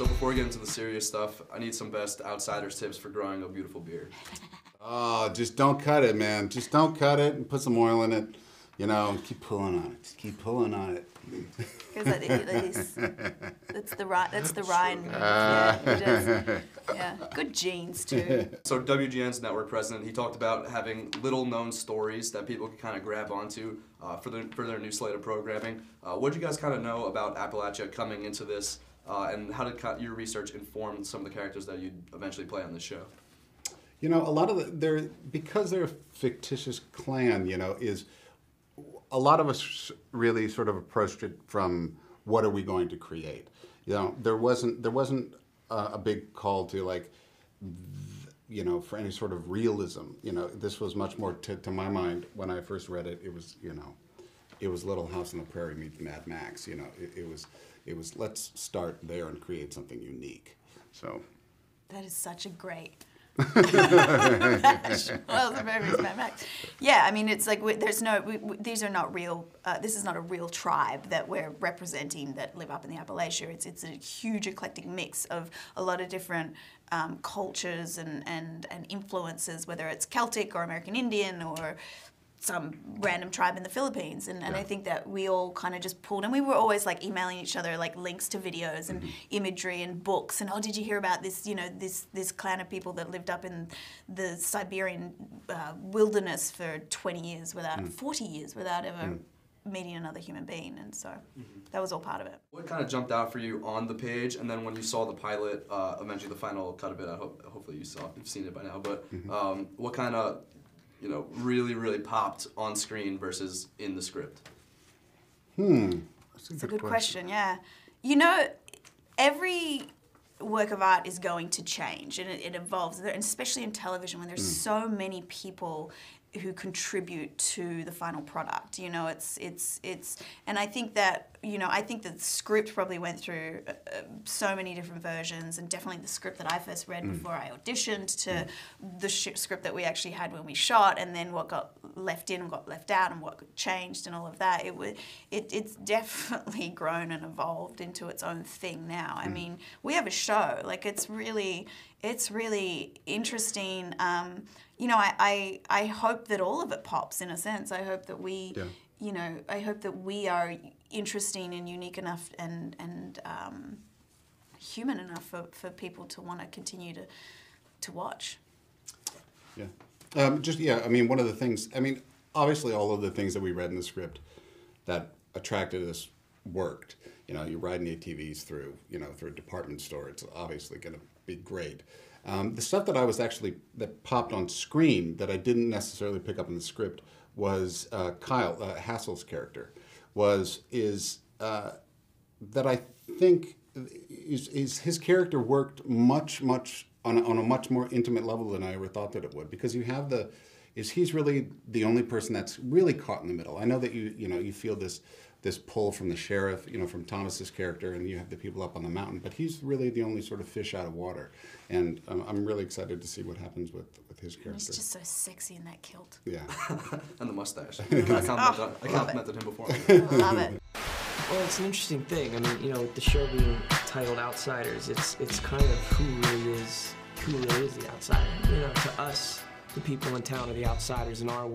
So before we get into the serious stuff, I need some best outsiders tips for growing a beautiful beard. Oh, just don't cut it, man. Just don't cut it and put some oil in it. You know, keep pulling on it. Just keep pulling on it. Because that, it is, that's the right. That's the Ryan. move. Yeah, yeah, good genes too. So WGN's network president, he talked about having little-known stories that people can kind of grab onto uh, for their for their new slate of programming. Uh, what did you guys kind of know about Appalachia coming into this, uh, and how did your research inform some of the characters that you'd eventually play on the show? You know, a lot of the, they're because they're a fictitious clan. You know, is a lot of us really sort of approached it from what are we going to create. You know, there wasn't there wasn't a, a big call to like, you know, for any sort of realism. You know, this was much more to my mind when I first read it. It was you know, it was Little House on the Prairie meets Mad Max. You know, it, it was it was let's start there and create something unique. So. That is such a great. well, the very Mad Max. Yeah, I mean, it's like we, there's no. We, we, these are not real. Uh, this is not a real tribe that we're representing that live up in the Appalachia. It's it's a huge eclectic mix of a lot of different um, cultures and, and and influences, whether it's Celtic or American Indian or some random tribe in the Philippines. And, and I think that we all kind of just pulled, and we were always like emailing each other like links to videos and imagery and books. And oh, did you hear about this? You know, this this clan of people that lived up in the Siberian uh, wilderness for 20 years without, 40 years without ever meeting another human being. And so that was all part of it. What kind of jumped out for you on the page, and then when you saw the pilot, uh, eventually the final cut of it? I hope, hopefully you saw, you've seen it by now. But um, what kind of, you know, really really popped on screen versus in the script? Hmm. That's It's a good question. yeah. You know, every work of art is going to change and it, it evolves, and especially in television when there's so many people who contribute to the final product. You know, it's it's it's, and I think that you know, I think that the script probably went through uh, uh, so many different versions, and definitely the script that I first read before I auditioned to the sh- script that we actually had when we shot, and then what got left in and got left out, and what changed, and all of that. It was it, it's definitely grown and evolved into its own thing now. I mean, we have a show like it's really it's really interesting. Um, you know, I, I I hope that all of it pops in a sense. I hope that we Yeah. you know, I hope that we are interesting and unique enough and and um, human enough for, for people to want to continue to to watch. Yeah. Um, just yeah. I mean, one of the things. I mean, obviously, all of the things that we read in the script that attracted us worked. You know, you're riding ATVs through, you know, through a department store. It's obviously going to be great. Um, the stuff that I was actually that popped on screen that I didn't necessarily pick up in the script was uh, Kyle uh, Hasil's character was is uh, that I think is, is his character worked much much on a, on a much more intimate level than I ever thought that it would because you have the is he's really the only person that's really caught in the middle. I know that you you know you feel this this pull from the sheriff, you know, from Thomas's character, and you have the people up on the mountain, but he's really the only sort of fish out of water, and um, I'm really excited to see what happens with with his character. He's just so sexy in that kilt. Yeah. and the mustache. I complimented, I complimented him before. Love it. Well, it's an interesting thing. I mean, you know, with the show being titled Outsiders, it's it's kind of who really is who really is the outsider. You know, to us, the people in town are the outsiders in our world.